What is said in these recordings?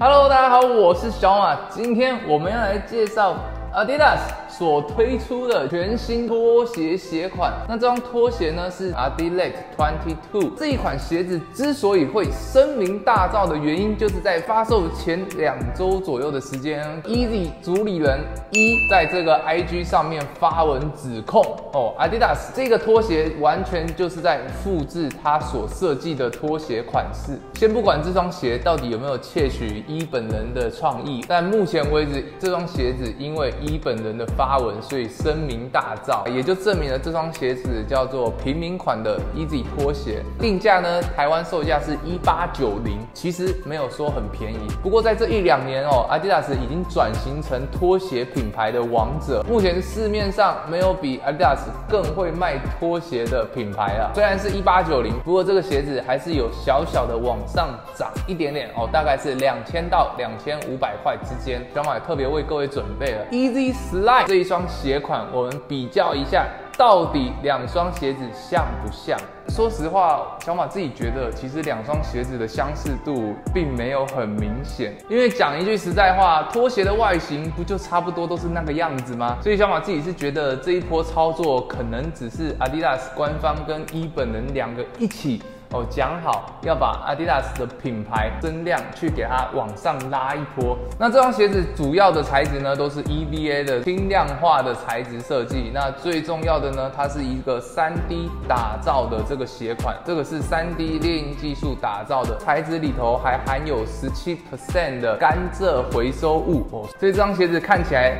Hello，大家好，我是小马，今天我们要来介绍 Adidas 所推出的全新拖鞋鞋款。那这双拖鞋呢是 Adilet Twenty Two 这一款鞋子之所以会声名大噪的原因，就是在发售前两周左右的时间，Easy 主理人一在这个 IG 上面发文指控哦，Adidas 这个拖鞋完全就是在复制他所设计的拖鞋款式。先不管这双鞋到底有没有窃取一本人的创意，但目前为止，这双鞋子因为一本人的发文，所以声名大噪，也就证明了这双鞋子叫做平民款的 Easy 拖鞋。定价呢，台湾售价是一八九零，其实没有说很便宜。不过在这一两年哦，Adidas 已经转型成拖鞋品牌的王者。目前市面上没有比 Adidas 更会卖拖鞋的品牌了。虽然是一八九零，不过这个鞋子还是有小小的往上涨一点点哦，大概是两千到两千五百块之间。小马也特别为各位准备了一 Easy Slide 这。一双鞋款，我们比较一下，到底两双鞋子像不像？说实话，小马自己觉得，其实两双鞋子的相似度并没有很明显。因为讲一句实在话，拖鞋的外形不就差不多都是那个样子吗？所以小马自己是觉得这一波操作可能只是 Adidas 官方跟伊本人两个一起。哦，讲好要把 Adidas 的品牌增量去给它往上拉一波。那这双鞋子主要的材质呢，都是 EVA 的轻量化的材质设计。那最重要的呢，它是一个 3D 打造的这个鞋款，这个是 3D 猎印技术打造的，材质里头还含有17%的甘蔗回收物哦，所以这双鞋子看起来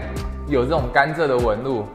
有这种甘蔗的纹路。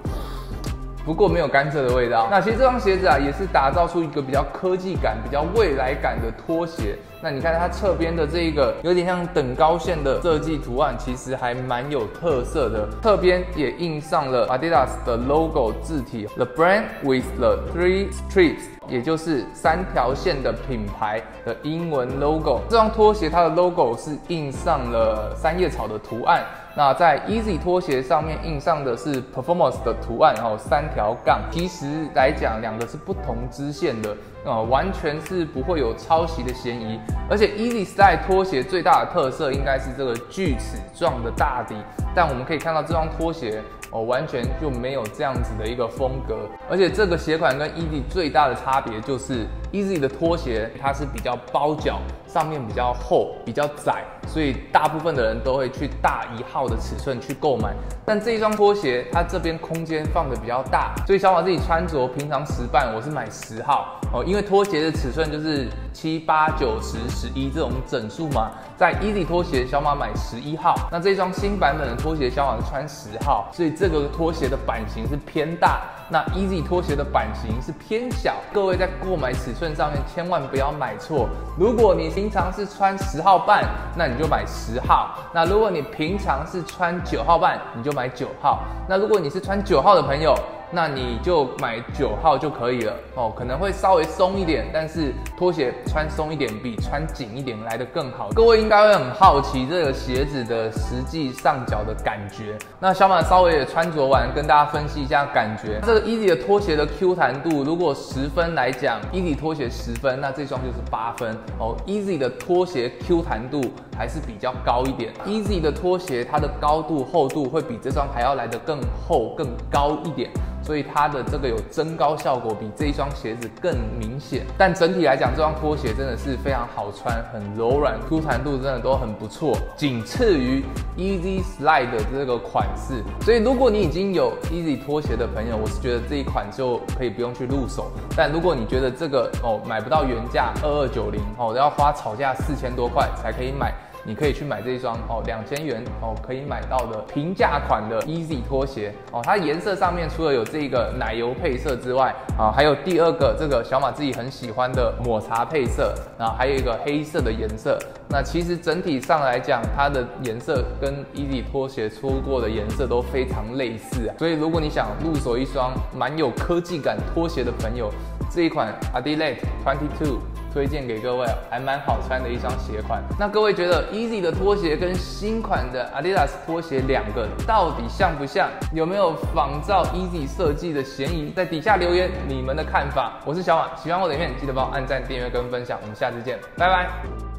不过没有甘蔗的味道。那其实这双鞋子啊，也是打造出一个比较科技感、比较未来感的拖鞋。那你看它侧边的这一个有点像等高线的设计图案，其实还蛮有特色的。侧边也印上了 Adidas 的 logo 字体，The brand with the three stripes，也就是三条线的品牌的英文 logo。这双拖鞋它的 logo 是印上了三叶草的图案。那在 Easy 拖鞋上面印上的是 Performance 的图案，然后三条杠。其实来讲，两个是不同支线的，呃，完全是不会有抄袭的嫌疑。而且 Easy Style 拖鞋最大的特色应该是这个锯齿状的大底，但我们可以看到这双拖鞋。哦，完全就没有这样子的一个风格，而且这个鞋款跟 Easy 最大的差别就是 Easy 的拖鞋它是比较包脚，上面比较厚，比较窄，所以大部分的人都会去大一号的尺寸去购买。但这一双拖鞋它这边空间放的比较大，所以小马自己穿着平常十半，我是买十号哦，因为拖鞋的尺寸就是七八九十十一这种整数嘛，在 Easy 拖鞋小马买十一号，那这双新版本的拖鞋小马是穿十号，所以这。这个拖鞋的版型是偏大，那 Easy 拖鞋的版型是偏小。各位在购买尺寸上面千万不要买错。如果你平常是穿十号半，那你就买十号；那如果你平常是穿九号半，你就买九号。那如果你是穿九号的朋友，那你就买九号就可以了哦，可能会稍微松一点，但是拖鞋穿松一点比穿紧一点来的更好。各位应该会很好奇这个鞋子的实际上脚的感觉。那小马稍微也穿着完，跟大家分析一下感觉。这个 Easy 的拖鞋的 Q 弹度，如果十分来讲，Easy 拖鞋十分，那这双就是八分哦。Easy 的拖鞋 Q 弹度还是比较高一点。Easy 的拖鞋它的高度厚度会比这双还要来得更厚更高一点。所以它的这个有增高效果，比这一双鞋子更明显。但整体来讲，这双拖鞋真的是非常好穿，很柔软，Q 弹度真的都很不错，仅次于 Easy Slide 的这个款式。所以如果你已经有 Easy 拖鞋的朋友，我是觉得这一款就可以不用去入手。但如果你觉得这个哦买不到原价二二九零哦，要花炒价四千多块才可以买。你可以去买这一双哦，两千元哦可以买到的平价款的 Easy 拖鞋哦。它颜色上面除了有这个奶油配色之外啊，还有第二个这个小马自己很喜欢的抹茶配色，然后还有一个黑色的颜色。那其实整体上来讲，它的颜色跟 Easy 拖鞋出过的颜色都非常类似啊。所以如果你想入手一双蛮有科技感拖鞋的朋友，这一款 Adidas Twenty Two。推荐给各位，还蛮好穿的一双鞋款。那各位觉得 Easy 的拖鞋跟新款的 Adidas 拖鞋两个到底像不像？有没有仿造 Easy 设计的嫌疑？在底下留言你们的看法。我是小马，喜欢我的影片记得帮我按赞、订阅跟分享。我们下次见，拜拜。